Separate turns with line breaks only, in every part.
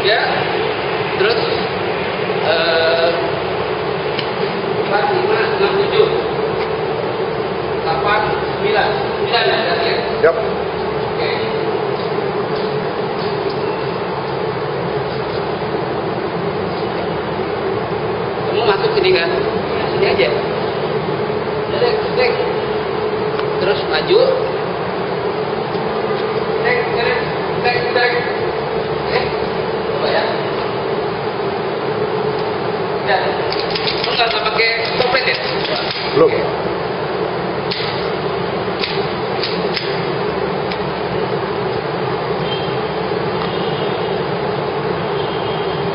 tiga terus eh, empat lima enam tujuh. Delapan sembilan. Sembilan ya berarti ya?
Yap.
oke. Kamu masuk sini kan? Sini aja. Dek, dek. terus maju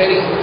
Pérez